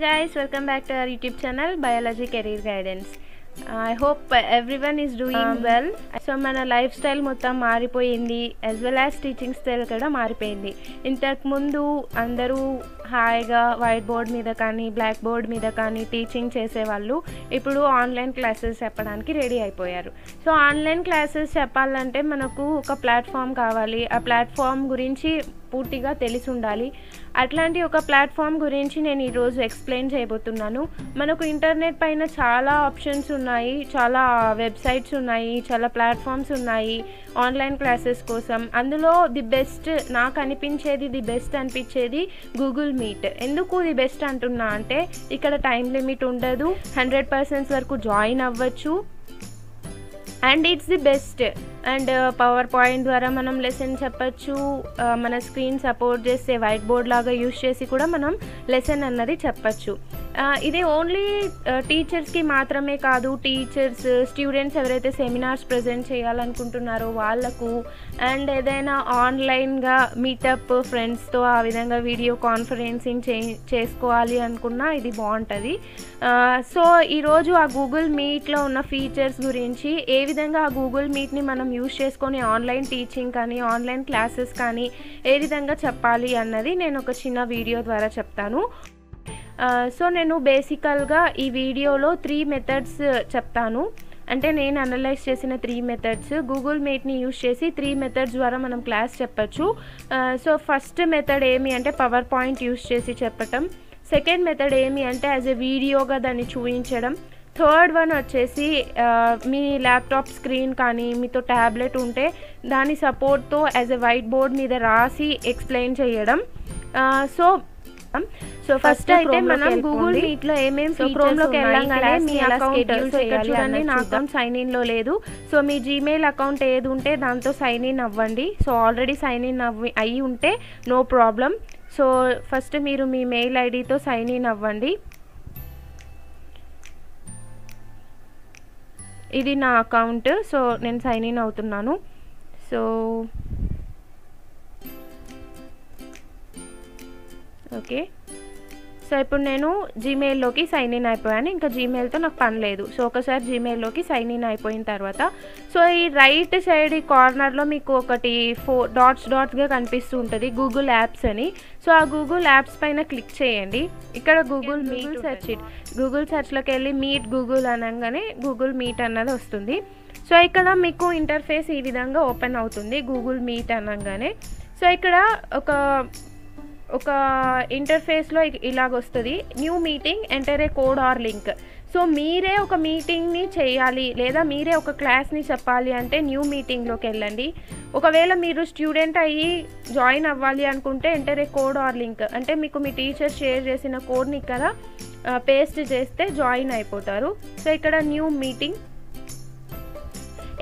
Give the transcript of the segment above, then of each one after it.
guys, welcome back to our YouTube channel Biology Career Guidance. I hope everyone is doing well so మన lifestyle మొత్తం మారిపోయింది as well as teaching style కూడా మారిపోయింది. ఇంతకు ముందు అందరూ హాయిగా వైట్ బోర్డ్ మీద కానీ బ్లాక్ బోర్డ్ మీద కానీ టీచింగ్ చేసేవాళ్ళు. ఇప్పుడు ఆన్లైన్ క్లాసెస్ చెప్పడానికి రెడీ అయిపోయారు. సో ఆన్లైన్ క్లాసెస్ చెప్పాలంటే మనకు ఒక ప్లాట్ఫామ్ కావాలి. ఆ ప్లాట్ఫామ్ గురించి పూర్తిగా తెలిసి ఉండాలి. అట్లాంటి ఒక ప్లాట్ఫామ్ గురించి నేను ఈరోజు ఎక్స్ప్లెయిన్ చేయబోతున్నాను. మనకు ఇంటర్నెట్ పైన చాలా ఆప్షన్స్ ఉన్నాయి చాలా వెబ్సైట్స్ ఉన్నాయి చాలా ప్లాట్ఫామ్స్ ఉన్నాయి ఆన్లైన్ క్లాసెస్ కోసం. అందులో ది బెస్ట్ నాకు అనిపించేది ది బెస్ట్ అనిపించేది గూగుల్ మీట్. ఎందుకు ది బెస్ట్ అంటున్నా అంటే ఇక్కడ టైం లిమిట్ ఉండదు హండ్రెడ్ పర్సెంట్స్ వరకు జాయిన్ అవ్వచ్చు. And it's the best. And uh, PowerPoint ద్వారా మనం లెసన్ చెప్పచ్చు. Uh, మన స్క్రీన్ సపోర్ట్ చేసే వైట్ బోర్డ్ లాగా యూస్ చేసి కూడా మనం లెసన్ అన్నది చెప్పచ్చు. Uh, ఇది ఓన్లీ టీచర్స్కి మాత్రమే కాదు టీచర్స్ స్టూడెంట్స్ ఎవరైతే సెమినార్స్ ప్రజెంట్ చేయాలనుకుంటున్నారో వాళ్ళకు అండ్ ఏదైనా ఆన్లైన్గా మీటప్ ఫ్రెండ్స్తో ఆ విధంగా వీడియో కాన్ఫరెన్సింగ్ చే చేసుకోవాలి అనుకున్నా ఇది బాగుంటుంది. సో ఈరోజు ఆ గూగుల్ మీట్లో ఉన్న ఫీచర్స్ గురించి ఏ విధంగా ఆ గూగుల్ మీట్ని మనం యూస్ చేసుకొని ఆన్లైన్ టీచింగ్ కానీ ఆన్లైన్ క్లాసెస్ కానీ ఏ విధంగా చెప్పాలి అన్నది నేను ఒక చిన్న వీడియో ద్వారా చెప్తాను. సో నేను బేసికల్గా ఈ వీడియోలో త్రీ మెథడ్స్ చెప్తాను. అంటే నేను అనలైజ్ చేసిన త్రీ మెథడ్స్ గూగుల్ మీట్ని యూజ్ చేసి త్రీ మెథడ్స్ ద్వారా మనం క్లాస్ చెప్పచ్చు. సో ఫస్ట్ మెథడ్ ఏమి అంటే పవర్ పాయింట్ యూస్ చేసి చెప్పటం. సెకండ్ మెథడ్ ఏమి అంటే యాజ్ ఎ వీడియోగా దాన్ని చూపించడం థర్డ్ వన్ వచ్చేసి మీ ల్యాప్టాప్ స్క్రీన్ కానీ మీతో ట్యాబ్లెట్ ఉంటే దాని సపోర్ట్తో యాజ్ ఎ వైట్ బోర్డ్ మీద రాసి ఎక్స్ప్లెయిన్ చేయడం. సో సో ఫస్ట్ అయితే మనం గూగుల్ మీట్లో ఏమేమి సో క్రోమ్లోకి వెళ్ళగానే మీ అకౌంట్ చూడండి నా అకౌంట్ సైన్ ఇన్లో లేదు. సో మీ జీమెయిల్ అకౌంట్ ఏది ఉంటే దాంతో సైన్ ఇన్ అవ్వండి. సో ఆల్రెడీ సైన్ ఇన్ అవ్వి అయ్యి ఉంటే నో ప్రాబ్లం సో ఫస్ట్ మీరు మీ మెయిల్ ఐడితో సైన్ ఇన్ అవ్వండి. ఇది నా అకౌంట్ సో నేను సైన్ ఇన్ అవుతున్నాను. So okay. సో ఇప్పుడు నేను జీమెయిల్లోకి సైన్ ఇన్ అయిపోయాను. ఇంకా జీమెయిల్తో నాకు పని లేదు. సో ఒకసారి జీమెయిల్లోకి సైన్ ఇన్ అయిపోయిన తర్వాత సో ఈ రైట్ సైడ్ ఈ కార్నర్లో మీకు ఒకటి ఫో డాట్స్ డాట్స్గా కనిపిస్తూ ఉంటుంది గూగుల్ యాప్స్ అని. సో ఆ గూగుల్ యాప్స్ పైన క్లిక్ చేయండి. ఇక్కడ Google Meet search it Google సెర్చ్లోకి వెళ్ళి మీట్ గూగుల్ అనగానే గూగుల్ మీట్ అన్నది వస్తుంది. సో ఇక్కడ మీకు ఇంటర్ఫేస్ ఈ విధంగా ఓపెన్ అవుతుంది గూగుల్ మీట్ అనగానే. సో ఇక్కడ ఒక ఒక ఇంటర్ఫేస్లో ఇలాగ వస్తుంది new meeting enter a code or link so మీరే ఒక మీటింగ్ని చేయాలి లేదా మీరే ఒక క్లాస్ని చెప్పాలి అంటే న్యూ మీటింగ్లోకి వెళ్ళండి. ఒకవేళ మీరు స్టూడెంట్ అయ్యి జాయిన్ అవ్వాలి అనుకుంటే enter a code or link అంటే మీకు మీ టీచర్ షేర్ చేసిన కోడ్ని ఇక్కడ పేస్ట్ చేస్తే జాయిన్ అయిపోతారు. సో ఇక్కడ న్యూ మీటింగ్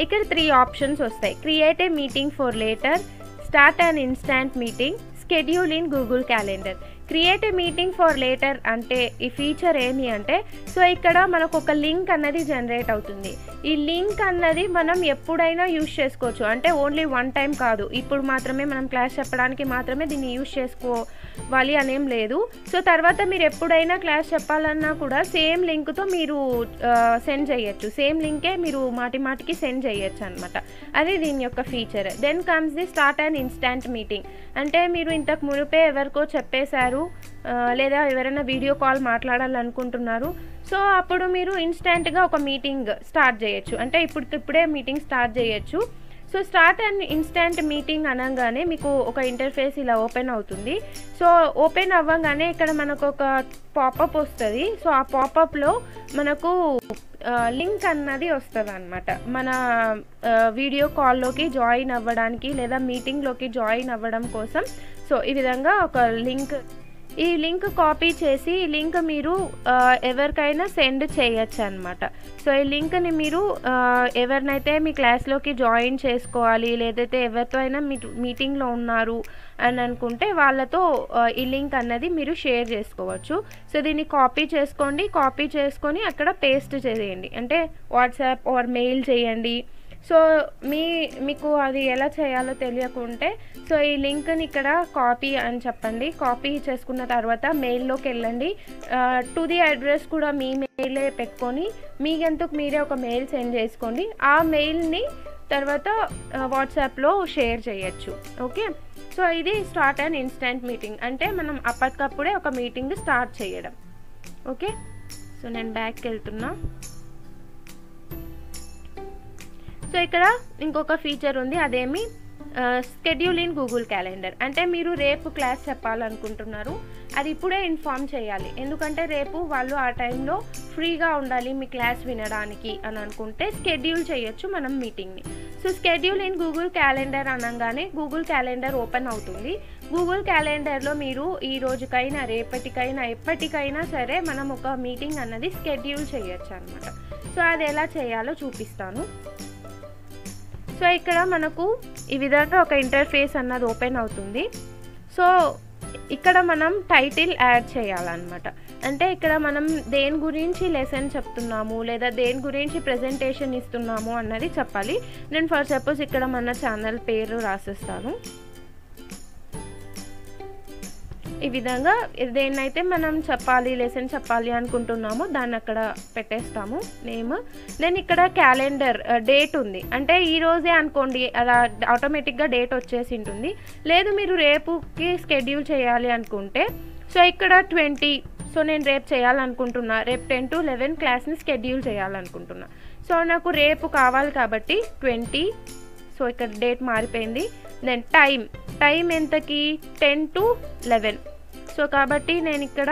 ఇక్కడ త్రీ ఆప్షన్స్ వస్తాయి. Create a meeting for later start and instant meeting schedule in Google calendar create a meeting for later అంటే ఈ ఫీచర్ ఏమి అంటే సో ఇక్కడ మనకు ఒక లింక్ అన్నది జనరేట్ అవుతుంది. ఈ లింక్ అన్నది మనం ఎప్పుడైనా యూజ్ చేసుకోవచ్చు. అంటే ఓన్లీ వన్ టైం కాదు. ఇప్పుడు మాత్రమే మనం క్లాస్ చెప్పడానికి మాత్రమే దీన్ని యూజ్ చేసుకోవాలి అనేం లేదు. సో తర్వాత మీరు ఎప్పుడైనా క్లాస్ చెప్పాలన్నా కూడా సేమ్ లింక్తో మీరు సెండ్ చేయొచ్చు. సేమ్ లింకే మీరు మాటి మాటికి సెండ్ చేయొచ్చు అనమాట అది దీని యొక్క feature then comes the start and instant meeting అంటే మీరు ఇంతకు మునిపే ఎవరికో చెప్పేశారు లేదా ఎవరైనా వీడియో కాల్ మాట్లాడాలనుకుంటున్నారు. సో అప్పుడు మీరు ఇన్స్టెంట్గా ఒక మీటింగ్ స్టార్ట్ చేయొచ్చు. అంటే ఇప్పుడే మీటింగ్ స్టార్ట్ చేయొచ్చు. So start and instant meeting అనగానే మీకు ఒక ఇంటర్ఫేస్ ఇలా ఓపెన్ అవుతుంది. సో ఓపెన్ అవ్వగానే ఇక్కడ మనకు ఒక పాపప్ వస్తుంది. సో ఆ పాపప్లో మనకు లింక్ అన్నది వస్తుంది అనమాట మన వీడియో కాల్లోకి జాయిన్ అవ్వడానికి లేదా మీటింగ్లోకి జాయిన్ అవ్వడం కోసం. సో ఈ విధంగా ఒక లింక్ ఈ లింక్ కాపీ చేసి ఈ లింక్ మీరు ఎవరికైనా సెండ్ చేయొచ్చు అనమాట సో ఈ లింక్ని మీరు ఎవరినైతే మీ క్లాస్లోకి జాయిన్ చేసుకోవాలి లేదైతే ఎవరితో అయినా మీ మీటింగ్లో ఉన్నారు అని అనుకుంటే వాళ్ళతో ఈ లింక్ అన్నది మీరు షేర్ చేసుకోవచ్చు. సో దీన్ని కాపీ చేసుకోండి కాపీ చేసుకొని అక్కడ పేస్ట్ చేయండి. అంటే వాట్సాప్ ఆర్ మెయిల్ చేయండి. సో మీ మీకు అది ఎలా చేయాలో తెలియకుంటే సో ఈ లింక్ని ఇక్కడ కాపీ అని చెప్పండి. కాపీ చేసుకున్న తర్వాత మెయిల్లోకి వెళ్ళండి. టు ది అడ్రస్ కూడా మీ మెయిలే పెట్టుకొని మీకెందుకు మీరే ఒక మెయిల్ సెండ్ చేసుకోండి. ఆ మెయిల్ని తర్వాత వాట్సాప్లో షేర్ చేయొచ్చు. ఓకే? సో ఇది స్టార్ట్ అండ్ ఇన్స్టెంట్ మీటింగ్. అంటే మనం అప్పటికప్పుడే ఒక మీటింగ్ స్టార్ట్ చేయడం. ఓకే? సో నేను బ్యాక్కి వెళ్తున్నా. సో ఇక్కడ ఇంకొక ఫీచర్ ఉంది అదేమి స్కెడ్యూల్ ఇన్ గూగుల్ క్యాలెండర్ అంటే మీరు రేపు క్లాస్ చెప్పాలనుకుంటున్నారు అది ఇప్పుడే ఇన్ఫామ్ చేయాలి. ఎందుకంటే రేపు వాళ్ళు ఆ టైంలో ఫ్రీగా ఉండాలి మీ క్లాస్ వినడానికి అని అనుకుంటే స్కెడ్యూల్ చేయొచ్చు మనం మీటింగ్ని so schedule in Google calendar అనగానే గూగుల్ క్యాలెండర్ ఓపెన్ అవుతుంది. గూగుల్ క్యాలెండర్లో మీరు ఈ రోజుకైనా రేపటికైనా ఎప్పటికైనా సరే మనం ఒక మీటింగ్ అన్నది స్కెడ్యూల్ చేయొచ్చు అనమాట సో అది ఎలా చేయాలో చూపిస్తాను. సో ఇక్కడ మనకు ఈ విధంగా ఒక ఇంటర్ఫేస్ అన్నది ఓపెన్ అవుతుంది. సో ఇక్కడ మనం టైటిల్ యాడ్ చేయాలన్నమాట. అంటే ఇక్కడ మనం దేని గురించి లెసన్ చెప్తున్నాము లేదా దేని గురించి ప్రజెంటేషన్ ఇస్తున్నాము అన్నది చెప్పాలి. నేను ఫర్ సపోజ్ ఇక్కడ మన ఛానల్ పేరు రాసిస్తాను. ఈ విధంగా దేన్నైతే మనం చెప్పాలి లెసన్ చెప్పాలి అనుకుంటున్నామో దాన్ని అక్కడ పెట్టేస్తాము. నేమ్ దెన్ ఇక్కడ క్యాలెండర్ డేట్ uh, ఉంది. అంటే ఈరోజే అనుకోండి అలా ఆటోమేటిక్గా డేట్ వచ్చేసి ఉంటుంది లేదు మీరు రేపుకి స్కెడ్యూల్ చేయాలి అనుకుంటే సో ఇక్కడ ట్వంటీ సో నేను రేపు చేయాలనుకుంటున్నా. రేపు టెన్ టు లెవెన్ క్లాస్ని స్కెడ్యూల్ చేయాలనుకుంటున్నా. సో నాకు రేపు కావాలి కాబట్టి ట్వంటీ సో ఇక్కడ డేట్ మారిపోయింది. దెన్ టైం టైం ఎంతకి? టెన్ టు లెవెన్ సో కాబట్టి నేను ఇక్కడ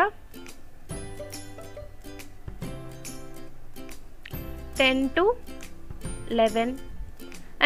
టెన్ టు లెవెన్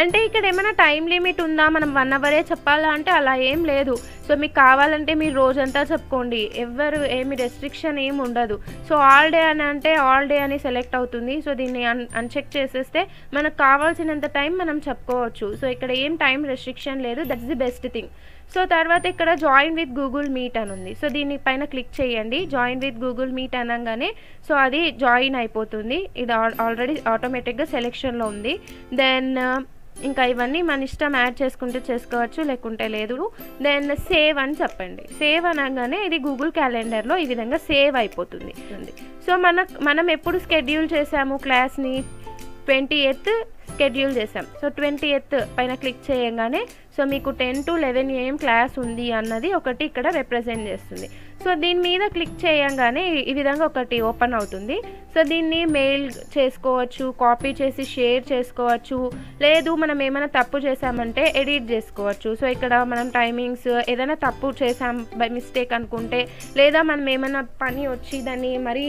అంటే ఇక్కడ ఏమైనా టైం లిమిట్ ఉందా? మనం వన్ అవరే చెప్పాలా? అంటే అలా ఏం లేదు. సో మీకు కావాలంటే మీరు రోజంతా చెప్పుకోండి. ఎవరు ఏమి రెస్ట్రిక్షన్ ఏమి ఉండదు. సో ఆల్ డే అని అంటే ఆల్ డే అని సెలెక్ట్ అవుతుంది. సో దీన్ని అన్ అన్చెక్ చేసేస్తే మనకు కావాల్సినంత టైం మనం చెప్పుకోవచ్చు. సో ఇక్కడ ఏం టైం రెస్ట్రిక్షన్ లేదు. That's the best thing so తర్వాత ఇక్కడ జాయిన్ విత్ గూగుల్ మీట్ అని ఉంది. సో దీని పైన క్లిక్ చేయండి. జాయిన్ విత్ గూగుల్ మీట్ అనగానే సో అది జాయిన్ అయిపోతుంది. ఇది ఆల్రెడీ ఆటోమేటిక్గా సెలెక్షన్లో ఉంది. దెన్ ఇంకా ఇవన్నీ మన ఇష్టం యాడ్ చేసుకుంటే చేసుకోవచ్చు లేకుంటే లేదు. దెన్ సేవ్ అని చెప్పండి. సేవ్ అనగానే ఇది గూగుల్ క్యాలెండర్లో ఈ విధంగా సేవ్ అయిపోతుంది. సో మన మనం ఎప్పుడు స్కెడ్యూల్ చేసాము క్లాస్ని ట్వంటీ ఎయిత్ షెడ్యూల్ చేసాం సో ట్వంటీ ఎయిత్ పైన క్లిక్ చేయగానే సో మీకు ten to eleven AM class ఉంది అన్నది ఒకటి ఇక్కడ రిప్రజెంట్ చేస్తుంది. సో దీని మీద క్లిక్ చేయగానే ఈ విధంగా ఒకటి ఓపెన్ అవుతుంది. సో దీన్ని మెయిల్ చేసుకోవచ్చు కాపీ చేసి షేర్ చేసుకోవచ్చు లేదు మనం ఏమైనా తప్పు చేసామంటే ఎడిట్ చేసుకోవచ్చు. సో ఇక్కడ మనం టైమింగ్స్ ఏదైనా తప్పు చేసాం బై మిస్టేక్ అనుకుంటే లేదా మనం ఏమైనా పని వచ్చి దాన్ని మరీ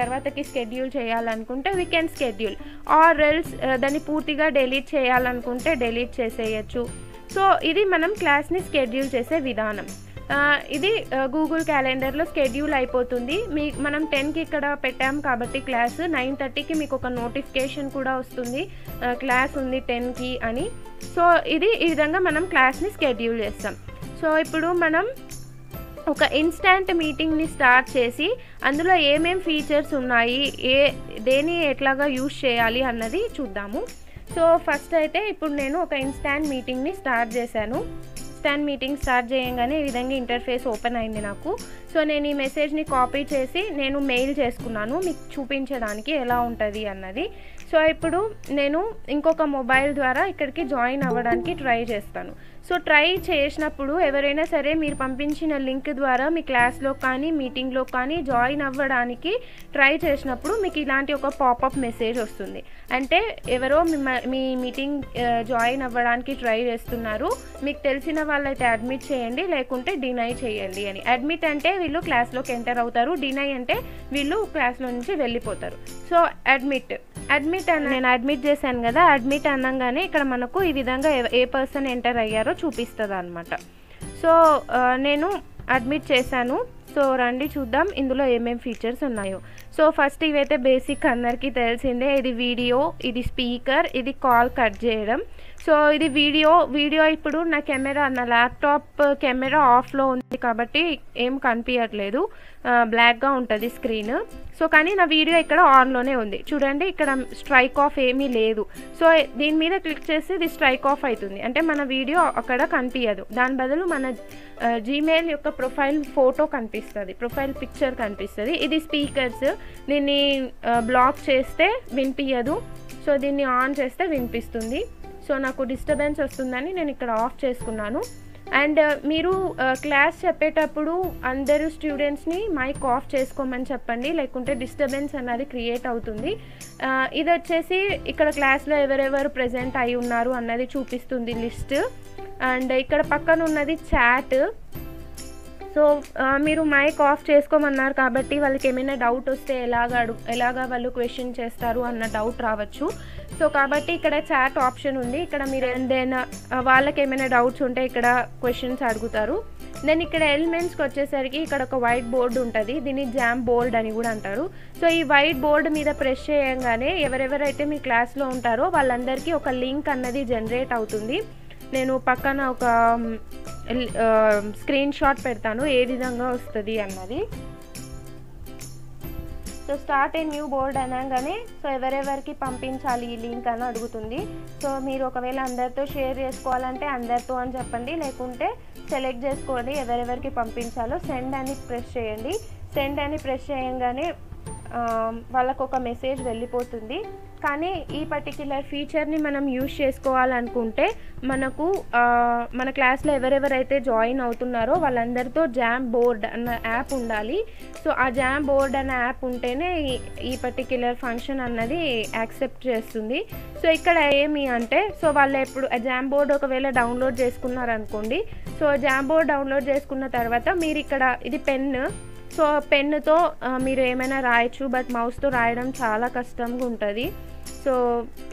తర్వాతకి షెడ్యూల్ చేయాలనుకుంటే we can schedule or else దాన్ని పూర్తిగా డెలీట్ చేయాలనుకుంటే డెలీట్ చేసేయచ్చు. సో ఇది మనం క్లాస్ని స్కెడ్యూల్ చేసే విధానం. ఇది గూగుల్ క్యాలెండర్లో స్కెడ్యూల్ అయిపోతుంది. మీ మనం టెన్కి ఇక్కడ పెట్టాం కాబట్టి క్లాస్ నైన్ థర్టీకి మీకు ఒక నోటిఫికేషన్ కూడా వస్తుంది. క్లాస్ ఉంది టెన్కి అని. సో ఇది ఈ విధంగా మనం క్లాస్ని స్కెడ్యూల్ చేస్తాం. సో ఇప్పుడు మనం ఒక ఇన్స్టాంట్ మీటింగ్ని స్టార్ట్ చేసి అందులో ఏమేం ఫీచర్స్ ఉన్నాయి ఏ దేని ఎట్లాగా యూజ్ చేయాలి అన్నది చూద్దాము. సో ఫస్ట్ అయితే ఇప్పుడు నేను ఒక ఇన్స్టాంట్ మీటింగ్ని స్టార్ట్ చేశాను. ఇన్స్టాంట్ మీటింగ్ స్టార్ట్ చేయగానే ఈ విధంగా ఇంటర్ఫేస్ ఓపెన్ అయింది నాకు. సో నేను ఈ మెసేజ్ని కాపీ చేసి నేను మెయిల్ చేసుకున్నాను. మీకు చూపించడానికి ఎలా ఉంటుంది అన్నది. సో ఇప్పుడు నేను ఇంకొక మొబైల్ ద్వారా ఇక్కడికి జాయిన్ అవ్వడానికి ట్రై చేస్తాను. సో ట్రై చేసినప్పుడు ఎవరైనా సరే మీరు పంపించిన లింక్ ద్వారా మీ క్లాస్లో కానీ మీటింగ్లో కానీ జాయిన్ అవ్వడానికి ట్రై చేసినప్పుడు మీకు ఇలాంటి ఒక పాపప్ మెసేజ్ వస్తుంది. అంటే ఎవరో మీ మీటింగ్ జాయిన్ అవ్వడానికి ట్రై చేస్తున్నారు. మీకు తెలిసిన వాళ్ళైతే అడ్మిట్ చేయండి లేకుంటే డినై చేయండి అని. అడ్మిట్ అంటే వీళ్ళు క్లాస్లోకి ఎంటర్ అవుతారు. డినై అంటే వీళ్ళు క్లాస్లో నుంచి వెళ్ళిపోతారు. So admit. అడ్మిట్ అని నేను అడ్మిట్ చేశాను కదా. అడ్మిట్ అనగానే ఇక్కడ మనకు ఈ విధంగా ఏ పర్సన్ ఎంటర్ అయ్యారో చూపిస్తుంది అనమాట సో నేను అడ్మిట్ చేశాను. సో రండి చూద్దాం ఇందులో ఏమేం ఫీచర్స్ ఉన్నాయో. సో ఫస్ట్ ఇవైతే బేసిక్ అందరికీ తెలిసిందే. ఇది వీడియో ఇది స్పీకర్ ఇది కాల్ కట్ చేయడం. సో ఇది వీడియో వీడియో ఇప్పుడు నా కెమెరా నా ల్యాప్టాప్ కెమెరా ఆఫ్లో ఉంది కాబట్టి ఏం కనిపించట్లేదు బ్లాక్గా ఉంటుంది స్క్రీన్. సో కానీ నా వీడియో ఇక్కడ ఆన్లోనే ఉంది. చూడండి ఇక్కడ స్ట్రైక్ ఆఫ్ ఏమీ లేదు. సో దీని మీద క్లిక్ చేస్తే ఇది స్ట్రైక్ ఆఫ్ అవుతుంది అంటే మన వీడియో అక్కడ కనిపించదు దాని బదులు మన జీమెయిల్ యొక్క ప్రొఫైల్ ఫోటో కనిపిస్తుంది. ప్రొఫైల్ పిక్చర్ కనిపిస్తుంది. ఇది స్పీకర్స్. దీన్ని బ్లాక్ చేస్తే వినిపించదు సో దీన్ని ఆన్ చేస్తే వినిపిస్తుంది. సో నాకు డిస్టర్బెన్స్ వస్తుందని నేను ఇక్కడ ఆఫ్ చేసుకున్నాను. అండ్ uh, మీరు uh, క్లాస్ చెప్పేటప్పుడు అందరూ స్టూడెంట్స్ని మైక్ ఆఫ్ చేసుకోమని చెప్పండి లేకుంటే డిస్టర్బెన్స్ అన్నది క్రియేట్ అవుతుంది. Uh, ఇది వచ్చేసి ఇక్కడ క్లాస్లో ఎవరెవరు ప్రజెంట్ అయి ఉన్నారు అన్నది చూపిస్తుంది లిస్ట్. అండ్ ఇక్కడ పక్కన ఉన్నది చాట్. సో మీరు మైక్ ఆఫ్ చేసుకోమన్నారు కాబట్టి వాళ్ళకి ఏమైనా డౌట్ వస్తే ఎలాగ అడు ఎలాగ వాళ్ళు క్వశ్చన్ చేస్తారు అన్న డౌట్ రావచ్చు. సో కాబట్టి ఇక్కడ చాట్ ఆప్షన్ ఉంది. ఇక్కడ మీరు దెన్ వాళ్ళకి ఏమైనా డౌట్స్ ఉంటే ఇక్కడ క్వశ్చన్స్ అడుగుతారు. దెన్ ఇక్కడ ఎలిమెంట్స్కి వచ్చేసరికి ఇక్కడ ఒక వైట్ బోర్డు ఉంటుంది. దీన్ని జామ్ బోర్డ్ అని కూడా అంటారు. సో ఈ వైట్ బోర్డు మీద ప్రెస్ చేయంగానే ఎవరెవరైతే మీ క్లాస్లో ఉంటారో వాళ్ళందరికీ ఒక లింక్ అన్నది జనరేట్ అవుతుంది. నేను పక్కన ఒక స్క్రీన్ షాట్ పెడతాను ఏ విధంగా వస్తుంది అన్నది. So start a new board అనగానే సో ఎవరెవరికి పంపించాలి ఈ లింక్ అని అడుగుతుంది. సో మీరు ఒకవేళ అందరితో షేర్ చేసుకోవాలంటే అందరితో అని చెప్పండి లేకుంటే సెలెక్ట్ చేసుకోండి ఎవరెవరికి పంపించాలో సెండ్ అని ప్రెస్ చేయండి. సెండ్ అని ప్రెస్ చేయగానే వాళ్ళకు ఒక మెసేజ్ వెళ్ళిపోతుంది. కానీ ఈ పర్టిక్యులర్ ఫీచర్ని మనం యూజ్ చేసుకోవాలనుకుంటే మనకు మన క్లాస్లో ఎవరెవరైతే జాయిన్ అవుతున్నారో వాళ్ళందరితో జామ్ బోర్డ్ అన్న యాప్ ఉండాలి. సో ఆ జామ్ బోర్డ్ అన్న యాప్ ఉంటేనే ఈ పర్టిక్యులర్ ఫంక్షన్ అన్నది యాక్సెప్ట్ చేస్తుంది. సో ఇక్కడ ఏమి అంటే సో వాళ్ళు ఎప్పుడు జామ్ బోర్డ్ ఒకవేళ డౌన్లోడ్ చేసుకున్నారనుకోండి సో జామ్ బోర్డ్ డౌన్లోడ్ చేసుకున్న తర్వాత మీరు ఇక్కడ ఇది పెన్ సో పెన్నుతో మీరు ఏమైనా రాయొచ్చు బట్ మౌస్తో రాయడం చాలా కష్టంగా ఉంటుంది సో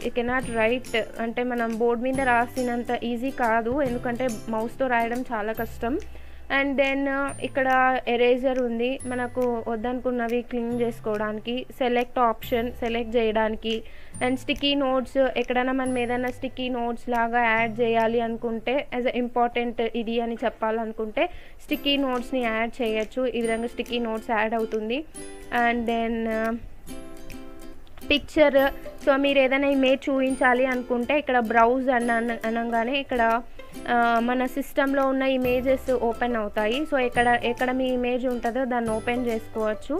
యూ కెనాట్ రైట్ అంటే మనం బోర్డ్ మీద రాసినంత ఈజీ కాదు. ఎందుకంటే మౌస్తో రాయడం చాలా కష్టం. అండ్ దెన్ uh, ఇక్కడ ఎరేజర్ ఉంది. మనకు వద్దనుకున్నవి క్లీన్ చేసుకోవడానికి సెలెక్ట్ ఆప్షన్ సెలెక్ట్ చేయడానికి అండ్ స్టిక్కీ నోట్స్ ఎక్కడైనా మనం ఏదైనా స్టిక్కీ నోట్స్ లాగా యాడ్ చేయాలి అనుకుంటే యాజ్ అ ఇంపార్టెంట్ ఇది అని చెప్పాలనుకుంటే స్టిక్కీ నోట్స్ని యాడ్ చేయొచ్చు. ఈ విధంగా స్టిక్కీ నోట్స్ యాడ్ అవుతుంది. అండ్ దెన్ పిక్చర్ సో మీరు ఏదైనా ఇమేజ్ చూపించాలి అనుకుంటే ఇక్కడ బ్రౌజ్ అన్న అనగానే ఇక్కడ మన సిస్టంలో ఉన్న ఇమేజెస్ ఓపెన్ అవుతాయి. సో ఎక్కడ ఎక్కడ మీ ఇమేజ్ ఉంటుందో దాన్ని ఓపెన్ చేసుకోవచ్చు.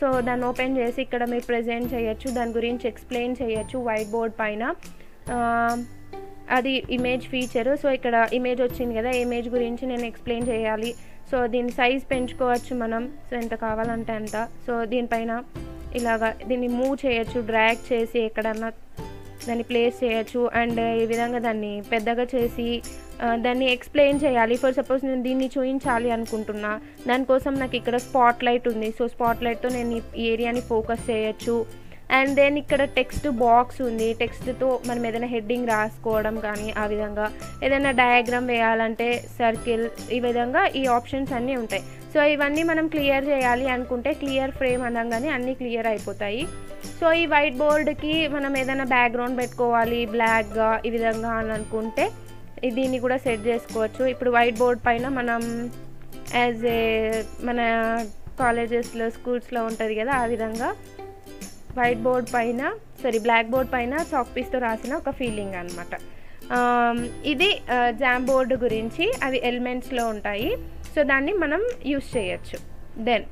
సో దాన్ని ఓపెన్ చేసి ఇక్కడ మీరు ప్రజెంట్ చేయొచ్చు. దాని గురించి ఎక్స్ప్లెయిన్ చేయొచ్చు వైట్ బోర్డ్ పైన అది ఇమేజ్ ఫీచర్ సో ఇక్కడ ఇమేజ్ వచ్చింది కదా ఇమేజ్ గురించి నేను ఎక్స్ప్లెయిన్ చేయాలి. సో దీని సైజ్ పెంచుకోవచ్చు మనం. సో ఎంత కావాలంటే అంత. సో దీనిపైన ఇలాగా దీన్ని మూవ్ చేయొచ్చు డ్రాగ్ చేసి ఎక్కడన్నా దాన్ని ప్లేస్ చేయొచ్చు అండ్ ఈ విధంగా దాన్ని పెద్దగా చేసి దాన్ని ఎక్స్ప్లెయిన్ చేయాలి. ఫర్ సపోజ్ నేను దీన్ని చూపించాలి అనుకుంటున్నా దానికోసం నాకు ఇక్కడ స్పాట్ లైట్ ఉంది. సో స్పాట్ లైట్తో నేను ఈ ఏరియాని ఫోకస్ చేయొచ్చు. అండ్ దెన్ ఇక్కడ టెక్స్ట్ బాక్స్ ఉంది. టెక్స్ట్తో మనం ఏదైనా హెడ్డింగ్ రాసుకోవడం కానీ ఆ విధంగా ఏదైనా డయాగ్రామ్ వేయాలంటే సర్కిల్ ఈ విధంగా ఈ ఆప్షన్స్ అన్నీ ఉంటాయి. సో ఇవన్నీ మనం క్లియర్ చేయాలి అనుకుంటే క్లియర్ ఫ్రేమ్ అనగానే అన్నీ క్లియర్ అయిపోతాయి. సో ఈ వైట్ బోర్డ్కి మనం ఏదైనా బ్యాక్గ్రౌండ్ పెట్టుకోవాలి బ్లాక్గా ఈ విధంగా అని అనుకుంటే దీన్ని కూడా సెట్ చేసుకోవచ్చు. ఇప్పుడు వైట్ బోర్డ్ పైన మనం యాజ్ ఏ మన కాలేజెస్లో స్కూల్స్లో ఉంటుంది కదా ఆ విధంగా వైట్ బోర్డ్ పైన సారీ బ్లాక్ బోర్డ్ పైన చాక్ పీస్తో రాసిన ఒక ఫీలింగ్ అనమాట ఇది జామ్ బోర్డు గురించి అవి ఎలిమెంట్స్లో ఉంటాయి. సో దాన్ని మనం యూస్ చేయొచ్చు. దెన్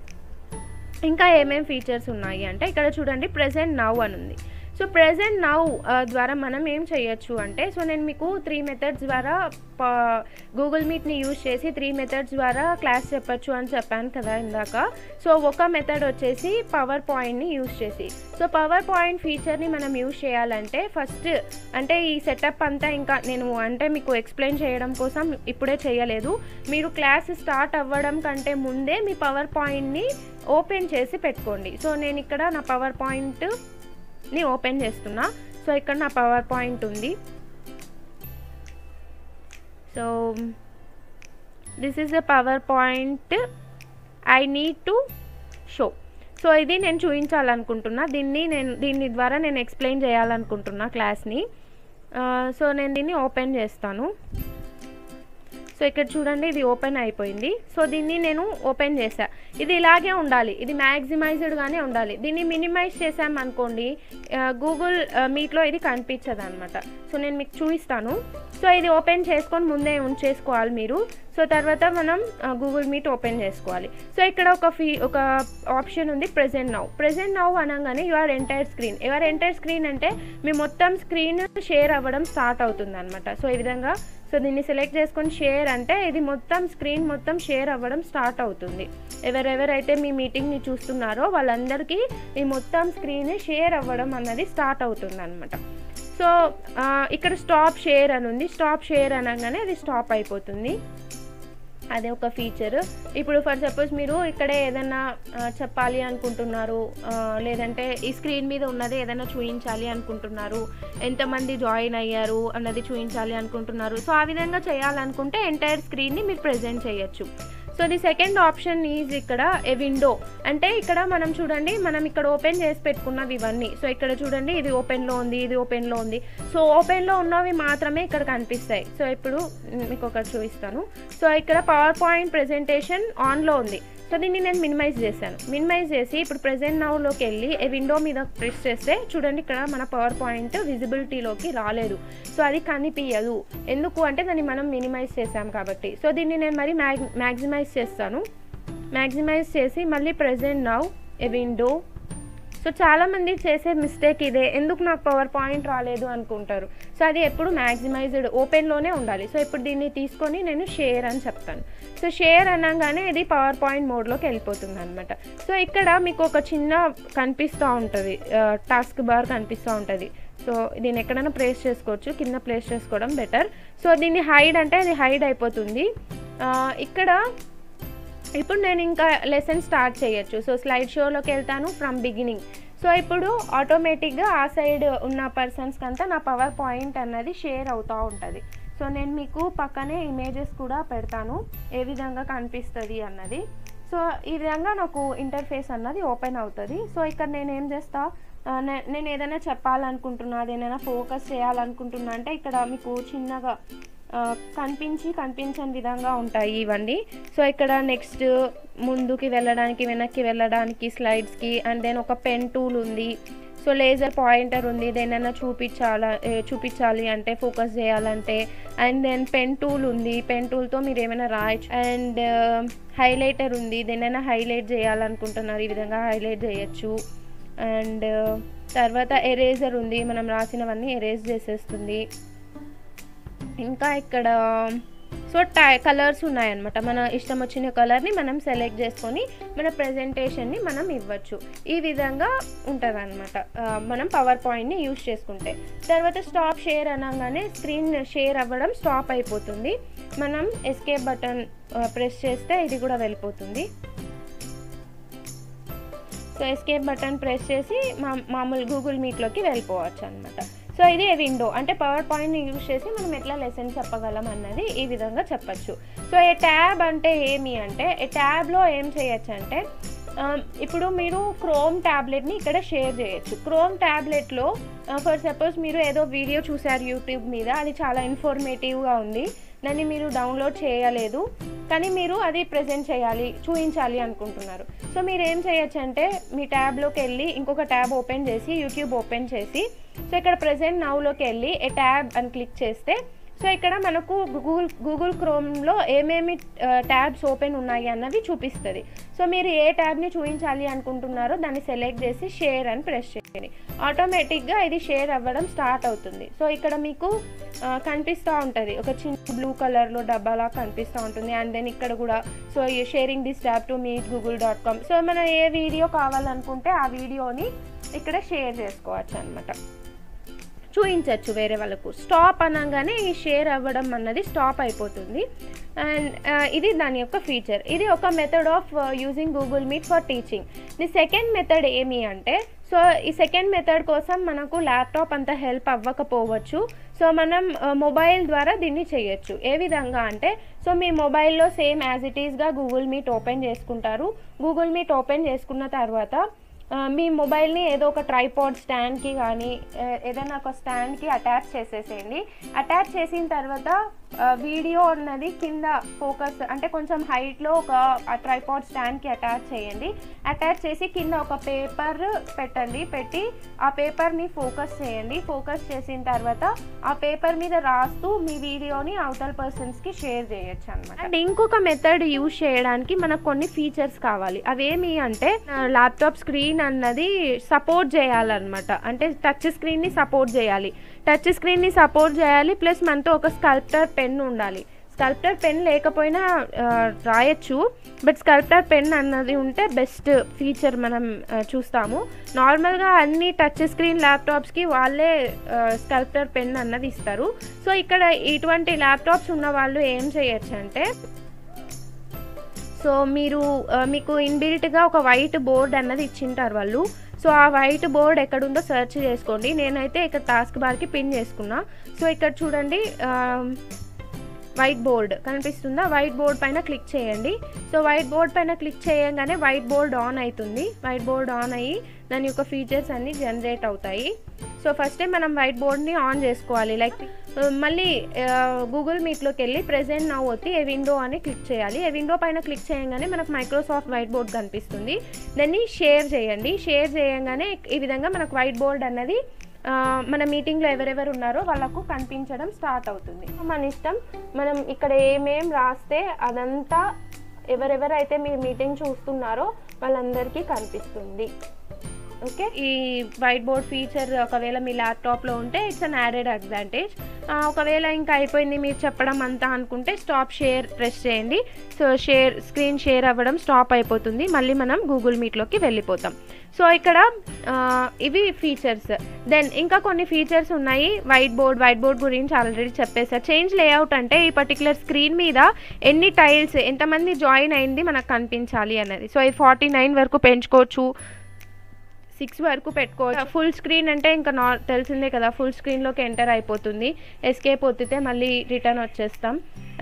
ఇంకా ఏమేమి ఫీచర్స్ ఉన్నాయి అంటే ఇక్కడ చూడండి ప్రజెంట్ నవ్ అని ఉంది సో ప్రజెంట్ నౌ ద్వారా మనం ఏం చేయొచ్చు అంటే సో నేను మీకు త్రీ మెథడ్స్ ద్వారా గూగుల్ మీట్ని యూజ్ చేసి త్రీ మెథడ్స్ ద్వారా క్లాస్ చెప్పచ్చు అని చెప్పాను కదా ఇందాక. సో ఒక మెథడ్ వచ్చేసి పవర్ పాయింట్ని యూజ్ చేసి. సో పవర్ పాయింట్ ఫీచర్ని మనం యూజ్ చేయాలంటే ఫస్ట్ అంటే ఈ సెటప్ అంతా ఇంకా నేను అంటే మీకు ఎక్స్ప్లెయిన్ చేయడం కోసం ఇప్పుడే చేయలేదు. మీరు క్లాస్ స్టార్ట్ అవ్వడం కంటే ముందే మీ పవర్ పాయింట్ని ఓపెన్ చేసి పెట్టుకోండి. సో నేను ఇక్కడ నా పవర్ పాయింట్ ని ఓపెన్ చేస్తున్నా. సో ఇక్కడ నా పవర్ పాయింట్ ఉంది. So this is the PowerPoint I need to show so ఇది నేను చూపించాలనుకుంటున్నా. దీన్ని నేను దీని ద్వారా నేను ఎక్స్ప్లెయిన్ చేయాలనుకుంటున్నా క్లాస్ని సో నేను దీన్ని ఓపెన్ చేస్తాను. సో ఇక్కడ చూడండి ఇది ఓపెన్ అయిపోయింది. సో దీన్ని నేను ఓపెన్ చేసా ఇది ఇలాగే ఉండాలి. ఇది మ్యాక్సిమైజ్డ్గానే ఉండాలి. దీన్ని మినిమైజ్ చేసామనుకోండి గూగుల్ మీట్లో ఇది కనిపించదు అనమాట సో నేను మీకు చూపిస్తాను. సో ఇది ఓపెన్ చేసుకొని ముందే ఉంచేసుకోవాలి మీరు. సో తర్వాత మనం గూగుల్ మీట్ ఓపెన్ చేసుకోవాలి. సో ఇక్కడ ఒక ఫీ ఒక ఆప్షన్ ఉంది ప్రెజెంట్ నౌ. ప్రెజెంట్ నౌ అనగానే your entire screen. Your entire screen అంటే మీ మొత్తం స్క్రీన్ షేర్ అవ్వడం స్టార్ట్ అవుతుంది అనమాట సో ఈ విధంగా సో దీన్ని సెలెక్ట్ చేసుకొని షేర్ అంటే ఇది మొత్తం స్క్రీన్ మొత్తం షేర్ అవ్వడం స్టార్ట్ అవుతుంది. ఎవరెవరైతే మీ మీటింగ్ని చూస్తున్నారో వాళ్ళందరికీ ఈ మొత్తం స్క్రీన్ షేర్ అవ్వడం అన్నది స్టార్ట్ అవుతుంది అనమాట సో ఇక్కడ స్టాప్ షేర్ అని ఉంది. స్టాప్ షేర్ అనగానే అది స్టాప్ అయిపోతుంది. అదే ఒక ఫీచర్ ఇప్పుడు ఫర్ సపోజ్ మీరు ఇక్కడే ఏదైనా చెప్పాలి అనుకుంటున్నారు లేదంటే ఈ స్క్రీన్ మీద ఉన్నది ఏదైనా చూపించాలి అనుకుంటున్నారు ఎంతమంది జాయిన్ అయ్యారు అన్నది చూపించాలి అనుకుంటున్నారు. సో ఆ విధంగా చేయాలనుకుంటే ఎంటైర్ స్క్రీన్ని మీరు ప్రజెంట్ చేయొచ్చు. So the second option is ఇక్కడ ఏ విండో అంటే ఇక్కడ మనం చూడండి మనం ఇక్కడ ఓపెన్ చేసి పెట్టుకున్నవి ఇవన్నీ. సో ఇక్కడ చూడండి ఇది ఓపెన్లో ఉంది ఇది ఓపెన్లో ఉంది. సో ఓపెన్లో ఉన్నవి మాత్రమే ఇక్కడ కనిపిస్తాయి. సో ఇప్పుడు మీకు ఒకటి చూపిస్తాను. సో ఇక్కడ పవర్ పాయింట్ ప్రెజెంటేషన్ ఆన్లో ఉంది. సో దీన్ని నేను మినిమైజ్ చేశాను. మినిమైజ్ చేసి ఇప్పుడు ప్రెజెంట్ నౌలోకి వెళ్ళి ఏ విండో మీద ప్రెస్ చేస్తే చూడండి ఇక్కడ మన పవర్ పాయింట్ విజిబిలిటీలోకి రాలేదు. సో అది కనిపించదు ఎందుకు అంటే దాన్ని మనం మినిమైజ్ చేసాం కాబట్టి. సో దీన్ని నేను మరి మ్యాగ్ మ్యాక్సిమైజ్ చేస్తాను. మ్యాక్సిమైజ్ చేసి మళ్ళీ present now a window so చాలామంది చేసే మిస్టేక్ ఇదే. ఎందుకు నాకు పవర్ పాయింట్ రాలేదు అనుకుంటారు? సో అది ఎప్పుడు మ్యాక్సిమైజ్డ్ ఓపెన్లోనే ఉండాలి. సో ఇప్పుడు దీన్ని తీసుకొని నేను షేర్ అని చెప్తాను. సో షేర్ అనగానే ఇది పవర్ పాయింట్ మోడ్లోకి వెళ్ళిపోతుంది అనమాట సో ఇక్కడ మీకు ఒక చిన్న కనిపిస్తూ ఉంటుంది. టాస్క్ బార్ కనిపిస్తూ ఉంటుంది. సో దీన్ని ఎక్కడైనా ప్లేస్ చేసుకోవచ్చు. కింద ప్లేస్ చేసుకోవడం బెటర్ సో దీన్ని హైడ్ అంటే అది హైడ్ అయిపోతుంది. ఇక్కడ ఇప్పుడు నేను ఇంకా లెసన్ స్టార్ట్ చేయొచ్చు. సో స్లైడ్ షోలోకి వెళ్తాను ఫ్రమ్ బిగినింగ్ సో ఇప్పుడు ఆటోమేటిక్గా ఆ సైడ్ ఉన్న పర్సన్స్కి అంతా నా పవర్ పాయింట్ అన్నది షేర్ అవుతూ ఉంటుంది. సో నేను మీకు పక్కనే ఇమేజెస్ కూడా పెడతాను. ఏ విధంగా కనిపిస్తుంది అన్నది. సో ఈ విధంగా నాకు ఇంటర్ఫేస్ అన్నది ఓపెన్ అవుతుంది. సో ఇక్కడ నేను ఏం చేస్తా? నేను ఏదైనా చెప్పాలనుకుంటున్నా అదేదైనా ఫోకస్ చేయాలనుకుంటున్నా అంటే ఇక్కడ మీకు చిన్నగా కనిపించి కనిపించని విధంగా ఉంటాయి ఇవన్నీ. సో ఇక్కడ నెక్స్ట్ ముందుకి వెళ్ళడానికి వెనక్కి వెళ్ళడానికి స్లైడ్స్కి అండ్ దెన్ ఒక పెన్ టూల్ ఉంది. సో లేజర్ పాయింటర్ ఉంది. దేనైనా చూపించాల చూపించాలి అంటే ఫోకస్ చేయాలంటే. అండ్ దెన్ పెన్ టూల్ ఉంది. పెన్ టూల్తో మీరు ఏమైనా రాయచ్చు. అండ్ హైలైటర్ ఉంది. దేనైనా హైలైట్ చేయాలనుకుంటున్నారు. ఈ విధంగా హైలైట్ చేయొచ్చు. అండ్ తర్వాత ఎరేజర్ ఉంది. మనం రాసినవన్నీ ఎరేజ్ చేసేస్తుంది. ఇంకా ఇక్కడ సో టై కలర్స్ ఉన్నాయన్నమాట. మన ఇష్టం వచ్చిన కలర్ని మనం సెలెక్ట్ చేసుకొని మన ప్రజెంటేషన్ని మనం ఇవ్వచ్చు. ఈ విధంగా ఉంటుంది అనమాట మనం పవర్ పాయింట్ని యూజ్ చేసుకుంటే. తర్వాత స్టాప్ షేర్ అనగానే స్క్రీన్ షేర్ అవ్వడం స్టాప్ అయిపోతుంది. మనం ఎస్కేప్ బటన్ ప్రెస్ చేస్తే ఇది కూడా వెళ్ళిపోతుంది. సో ఎస్కేప్ బటన్ ప్రెస్ చేసి మా మామూలు గూగుల్ మీట్లోకి వెళ్ళిపోవచ్చు అనమాట సో ఇది విండో. అంటే పవర్ పాయింట్ని యూజ్ చేసి మనం ఎట్లా లెసన్ చెప్పగలం అన్నది ఈ విధంగా చెప్పచ్చు. సో ఏ ట్యాబ్ అంటే ఏమి అంటే ఏ ట్యాబ్లో ఏం చేయొచ్చు అంటే ఇప్పుడు మీరు క్రోమ్ ట్యాబ్లెట్ని ఇక్కడ షేర్ చేయొచ్చు. క్రోమ్ ట్యాబ్లెట్లో ఫర్ సపోజ్ మీరు ఏదో వీడియో చూసారు యూట్యూబ్ మీద అది చాలా ఇన్ఫర్మేటివ్గా ఉంది. దాన్ని మీరు డౌన్లోడ్ చేయలేదు కానీ మీరు అది ప్రజెంట్ చేయాలి చూపించాలి అనుకుంటున్నారు. సో మీరు ఏం చేయొచ్చు అంటే మీ ట్యాబ్లోకి వెళ్ళి ఇంకొక ట్యాబ్ ఓపెన్ చేసి యూట్యూబ్ ఓపెన్ చేసి సో ఇక్కడ ప్రజెంట్ నౌలోకి వెళ్ళి ఏ ట్యాబ్ అని క్లిక్ చేస్తే సో ఇక్కడ మనకు గూగుల్ గూగుల్ క్రోమ్లో ఏమేమి ట్యాబ్స్ ఓపెన్ ఉన్నాయి అన్నవి చూపిస్తుంది. సో మీరు ఏ ట్యాబ్ని చూపించాలి అనుకుంటున్నారో దాన్ని సెలెక్ట్ చేసి షేర్ అని ప్రెస్ చేయండి. ఆటోమేటిక్గా ఇది షేర్ అవ్వడం స్టార్ట్ అవుతుంది. సో ఇక్కడ మీకు కనిపిస్తూ ఉంటుంది. ఒక చిన్న బ్లూ కలర్లో డబ్బాలా కనిపిస్తూ ఉంటుంది. అండ్ దెన్ ఇక్కడ కూడా so sharing this tab to meet google dot com so మనం ఏ వీడియో కావాలనుకుంటే ఆ వీడియోని ఇక్కడ షేర్ చేసుకోవచ్చు అనమాట చూపించవచ్చు వేరే వాళ్ళకు. స్టాప్ అనగానే ఈ షేర్ అవ్వడం అన్నది స్టాప్ అయిపోతుంది. అండ్ ఇది దాని యొక్క ఫీచర్. ఇది ఒక method of using Google Meet for teaching the second method ఏమి అంటే సో ఈ సెకండ్ మెథడ్ కోసం మనకు ల్యాప్టాప్ అంత హెల్ప్ అవ్వకపోవచ్చు. సో మనం మొబైల్ ద్వారా దీన్ని చేయొచ్చు. ఏ విధంగా అంటే సో మీ మొబైల్లో సేమ్ యాజ్ ఇట్ ఈస్గా గూగుల్ మీట్ ఓపెన్ చేసుకుంటారు. గూగుల్ మీట్ ఓపెన్ చేసుకున్న తర్వాత మీ మొబైల్ని ఏదో ఒక ట్రైపాడ్ స్టాండ్కి కానీ ఏదైనా ఒక స్టాండ్కి అటాచ్ చేసేసేయండి. అటాచ్ చేసిన తర్వాత వీడియో ఉన్నది కింద ఫోకస్ అంటే కొంచెం హైట్లో ఒక ట్రైపాడ్ స్టాండ్కి అటాచ్ చేయండి. అటాచ్ చేసి కింద ఒక పేపర్ పెట్టండి. పెట్టి ఆ పేపర్ని ఫోకస్ చేయండి. ఫోకస్ చేసిన తర్వాత ఆ పేపర్ మీద రాస్తూ మీ వీడియోని అవతల పర్సన్స్కి షేర్ చేయొచ్చు అనమాట అండ్ ఇంకొక మెథడ్ యూజ్ చేయడానికి మనకు కొన్ని ఫీచర్స్ కావాలి. అవేమి అంటే ల్యాప్టాప్ స్క్రీన్ అన్నది సపోర్ట్ చేయాలన్నమాట. అంటే టచ్ స్క్రీన్ని సపోర్ట్ చేయాలి. టచ్ స్క్రీన్ని సపోర్ట్ చేయాలి. ప్లస్ మనతో ఒక స్కల్ప్టర్ పెన్ ఉండాలి. స్కల్ప్టర్ పెన్ లేకపోయినా రాయొచ్చు. బట్ స్కల్ప్టర్ పెన్ అన్నది ఉంటే బెస్ట్ ఫీచర్ మనం చూస్తాము. నార్మల్గా అన్ని టచ్ స్క్రీన్ ల్యాప్టాప్స్కి వాళ్ళే స్కల్ప్టర్ పెన్ అన్నది ఇస్తారు. సో ఇక్కడ ఇటువంటి ల్యాప్టాప్స్ ఉన్న వాళ్ళు ఏం చేయొచ్చు అంటే సో మీరు మీకు ఇన్బిల్ట్గా ఒక వైట్ బోర్డ్ అన్నది ఇచ్చింటారు వాళ్ళు. సో ఆ వైట్ బోర్డ్ ఎక్కడుందో సెర్చ్ చేసుకోండి. నేనైతే ఇక్కడ టాస్క్ బార్కి పిన్ చేసుకున్నా. సో ఇక్కడ చూడండి వైట్ బోర్డ్ కనిపిస్తుందా? వైట్ బోర్డ్ పైన క్లిక్ చేయండి. సో వైట్ బోర్డ్ పైన క్లిక్ చేయగానే వైట్ బోర్డ్ ఆన్ అవుతుంది వైట్ బోర్డ్ ఆన్ అయ్యి దాని యొక్క ఫీచర్స్ అన్నీ జనరేట్ అవుతాయి. సో ఫస్టే మనం వైట్ బోర్డ్ని ఆన్ చేసుకోవాలి. లైక్ uh, మళ్ళీ uh, గూగుల్ మీట్లోకి వెళ్ళి ప్రెజెంట్ నవ్ వచ్చి ఏ విండో అని క్లిక్ చేయాలి. ఏ విండో పైన క్లిక్ చేయగానే మనకు మైక్రోసాఫ్ట్ వైట్ బోర్డ్ కనిపిస్తుంది. దాన్ని షేర్ చేయండి. షేర్ చేయగానే ఈ విధంగా మనకు వైట్ బోర్డ్ అన్నది మన మీటింగ్లో ఎవరెవరు ఉన్నారో వాళ్ళకు కనిపించడం స్టార్ట్ అవుతుంది. మన ఇష్టం మనం ఇక్కడ ఏమేం రాస్తే అదంతా ఎవరెవరైతే మీరు మీటింగ్ చూస్తున్నారో వాళ్ళందరికీ కనిపిస్తుంది. ఓకే ఈ వైట్ బోర్డ్ ఫీచర్ ఒకవేళ మీ ల్యాప్టాప్లో ఉంటే ఇట్స్ అన్ యాడెడ్ అడ్వాంటేజ్ ఒకవేళ ఇంకా అయిపోయింది మీరు చెప్పడం అంతా అనుకుంటే స్టాప్ షేర్ ప్రెస్ చేయండి. సో షేర్ స్క్రీన్ షేర్ అవ్వడం స్టాప్ అయిపోతుంది. మళ్ళీ మనం గూగుల్ మీట్లోకి వెళ్ళిపోతాం. సో ఇక్కడ ఇవి ఫీచర్స్ దెన్ ఇంకా కొన్ని ఫీచర్స్ ఉన్నాయి. వైట్ బోర్డ్ వైట్ బోర్డ్ గురించి ఆల్రెడీ చెప్పేసారు చేంజ్ లేఅవుట్ అంటే ఈ పర్టికులర్ స్క్రీన్ మీద ఎన్ని టైల్స్ ఎంతమంది జాయిన్ అయింది మనకు కనిపించాలి అన్నది. సో ఈ ఫార్టీ నైన్ వరకు పెంచుకోవచ్చు. సిక్స్ వరకు పెట్టుకోవచ్చు. ఫుల్ స్క్రీన్ అంటే ఇంకా నా తెలిసిందే కదా ఫుల్ స్క్రీన్లోకి ఎంటర్ అయిపోతుంది. ఎస్కేప్ ఒత్తితే మళ్ళీ రిటర్న్ వచ్చేస్తాం.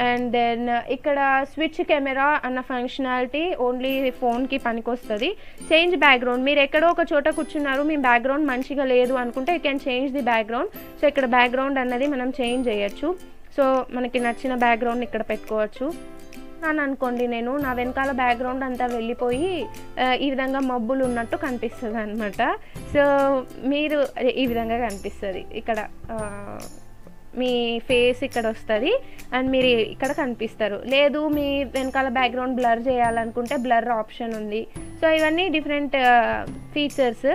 అండ్ దెన్ ఇక్కడ స్విచ్ కెమెరా అన్న ఫంక్షనాలిటీ ఓన్లీ ఫోన్కి పనికొస్తుంది. Change background. మీరు ఎక్కడో ఒక చోట కూర్చున్నారు మీ బ్యాక్గ్రౌండ్ మంచిగా లేదు అనుకుంటే you can change the background. So ఇక్కడ బ్యాక్గ్రౌండ్ అన్నది మనం చేంజ్ చేయొచ్చు. సో మనకి నచ్చిన బ్యాక్గ్రౌండ్ ఇక్కడ పెట్టుకోవచ్చు. అని అనుకోండి నేను నా వెనకాల బ్యాక్గ్రౌండ్ అంతా వెళ్ళిపోయి ఈ విధంగా మబ్బులు ఉన్నట్టు కనిపిస్తుంది అనమాట సో మీరు ఈ విధంగా కనిపిస్తుంది. ఇక్కడ మీ ఫేస్ ఇక్కడ వస్తుంది అండ్ మీరు ఇక్కడ కనిపిస్తారు. లేదు మీ వెనకాల బ్యాక్గ్రౌండ్ బ్లర్ చేయాలనుకుంటే బ్లర్ ఆప్షన్ ఉంది. సో ఇవన్నీ డిఫరెంట్ ఫీచర్స్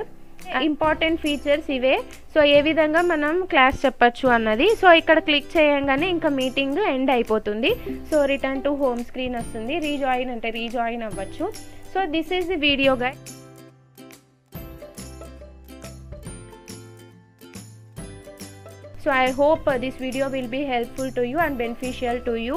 ఇంపార్టెంట్ ఫీచర్స్ ఇవే. సో ఏ విధంగా మనం క్లాస్ చెప్పచ్చు అన్నది. సో ఇక్కడ క్లిక్ చేయగానే ఇంకా మీటింగ్ ఎండ్ అయిపోతుంది. So return to home screen వస్తుంది. రీజాయిన్ అంటే రీజాయిన్ అవ్వచ్చు. So this is the video guy So I hope uh, this video will be helpful to you and beneficial to you.